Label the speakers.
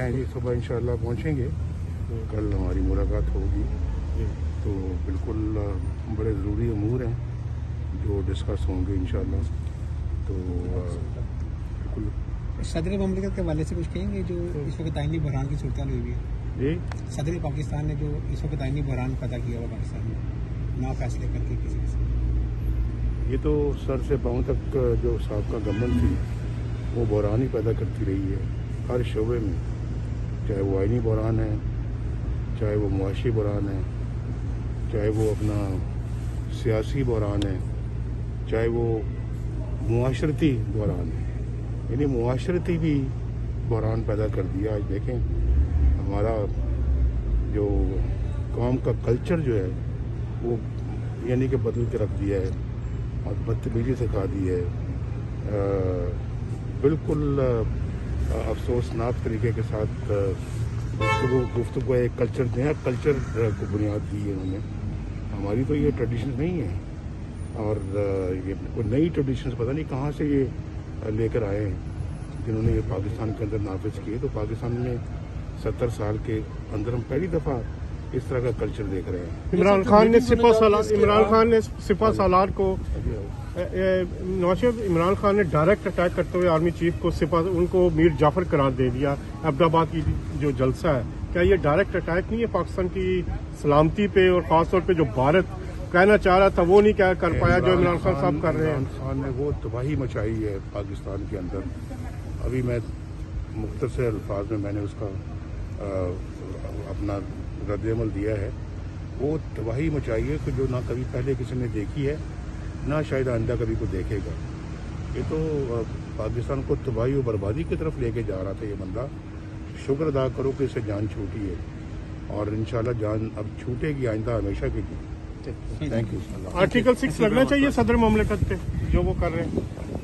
Speaker 1: हैं जी सुबह इंशाल्लाह पहुँचेंगे। कल हमारी मुलाकात होगी। तो बिल्कुल बड़े ज़रूरी अमूर हैं जो डिस्कस होंगे इंशाल्लाह। तो बिल्कुल।
Speaker 2: सदर ममलिकत के हवाले से कुछ कहेंगे जो इस वक्त आइनी बहरान की सूरत हुई हुई है?
Speaker 1: जी।
Speaker 2: सदर पाकिस्तान ने जो इस वक्त आइनी बहरान पैदा किया हुआ पाकिस्तान में ना फैसले करके किसी के साथ।
Speaker 1: ये तो सर से पाँव तक जो सबका गवर्नमेंट थी वो बहरान ही पैदा करती रही है हर शोबे में। चाहे वो आइनी बहरान है चाहे वो मुआशी बहरान है चाहे वो अपना सियासी बहरान है चाहे वो मुआशरती बहरान है। यानी मुआशरती भी बहरान पैदा कर दिया। आज देखें हमारा जो कौम का कल्चर जो है वो यानी कि बदल के रख दिया है और बदतमीजी सिखा दी है। अ, बिल्कुल अफसोसनाक तरीके के साथ गुफ्तु गुफ्तु एक कल्चर नया कल्चर को बुनियाद दी है उन्होंने हमारी तो ये ट्रेडिशन नहीं है। और ये कोई नई ट्रेडिशन पता नहीं कहाँ से ये लेकर आए हैं। जिन्होंने ये पाकिस्तान के अंदर नाफिज किए तो पाकिस्तान में सत्तर साल के अंदर हम पहली दफ़ा इस तरह का कल्चर देख रहे हैं।
Speaker 3: इमरान खान ने सिपा सालार इमरान खान ने सिपा सालार को शरीफ इमरान खान ने डायरेक्ट अटैक करते हुए आर्मी चीफ को सिपा उनको मीर जाफ़र करार दे दिया। अहमदाबाद की जो जलसा है क्या ये डायरेक्ट अटैक नहीं है पाकिस्तान की सलामती पे और खासतौर पे जो भारत कहना चाह रहा था वो नहीं क्या कर पाया जो इमरान खान साहब कर रहे
Speaker 1: इमरान
Speaker 3: हैं
Speaker 1: खान ने वो तबाही मचाई है पाकिस्तान के अंदर। अभी मैं मुख्तर अल्फाज में मैंने उसका अपना रद्दमल दिया है। वो तबाही मचाई है कि जो ना कभी पहले किसी ने देखी है ना शायद आइंदा कभी को देखेगा। ये तो पाकिस्तान को तबाही और बर्बादी की तरफ़ लेके जा रहा था ये बंदा। शुक्र अदा करो कि इसे जान छूटी है। और इंशाल्लाह जान अब छूटेगी आइंदा हमेशा के लिए। थैंक यू
Speaker 3: आर्टिकल सिक्स लगना चाहिए सदर ममलिकत पे जो वो कर रहे हैं।